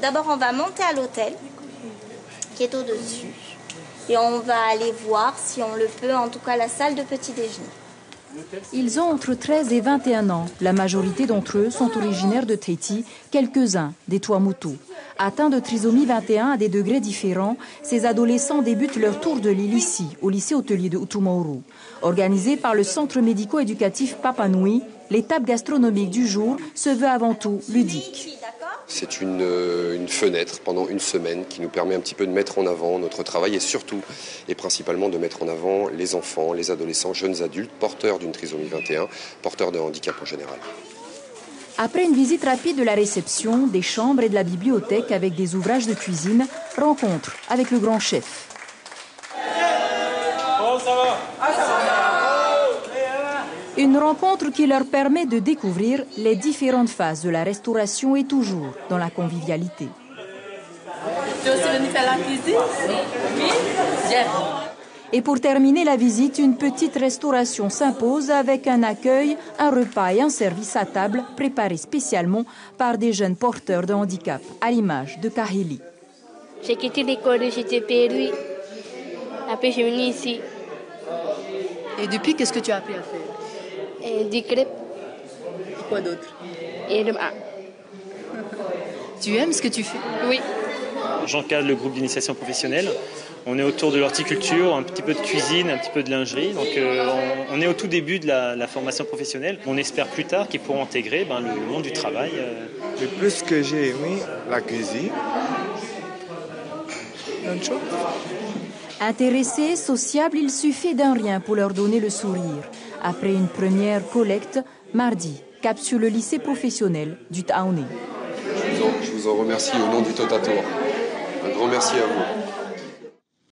D'abord, on va monter à l'hôtel, qui est au-dessus. Et on va aller voir, si on le peut, en tout cas la salle de petit déjeuner. Ils ont entre 13 et 21 ans. La majorité d'entre eux sont originaires de Tahiti, quelques-uns des Tuamotu. Atteints de trisomie 21 à des degrés différents, ces adolescents débutent leur tour de l'île ici, au lycée hôtelier de Utumauru. Organisé par le centre médico-éducatif Papanui, l'étape gastronomique du jour se veut avant tout ludique. C'est une, une, fenêtre pendant une semaine qui nous permet un petit peu de mettre en avant notre travail et surtout et principalement de mettre en avant les enfants, les adolescents, jeunes adultes porteurs d'une trisomie 21, porteurs de handicap en général. Après une visite rapide de la réception, des chambres et de la bibliothèque avec des ouvrages de cuisine, rencontre avec le grand chef. Une rencontre qui leur permet de découvrir les différentes phases de la restauration et toujours dans la convivialité. Tu es aussi venu faire la cuisine? Oui, j'aime. Et pour terminer la visite, une petite restauration s'impose avec un accueil, un repas et un service à table préparés spécialement par des jeunes porteurs de handicap, à l'image de Kahili. J'ai quitté l'école, j'étais perdue. Après, je suis venue ici. Et depuis, qu'est-ce que tu as appris à faire? Et du crêpe. Et quoi d'autre Et le... ah. Tu aimes ce que tu fais Oui. J'encadre le groupe d'initiation professionnelle. On est autour de l'horticulture, un petit peu de cuisine, un petit peu de lingerie. Donc euh, on, on, est au tout début de la, la, formation professionnelle. On espère plus tard qu'ils pourront intégrer ben, le, monde du travail. Euh. Le plus que j'ai aimé, la cuisine. Intéressés, sociables, il suffit d'un rien pour leur donner le sourire. Après une première collecte, mardi, cap sur le lycée professionnel du Taoné. Je vous en, je vous en remercie au nom du Totatour. Un grand merci à vous.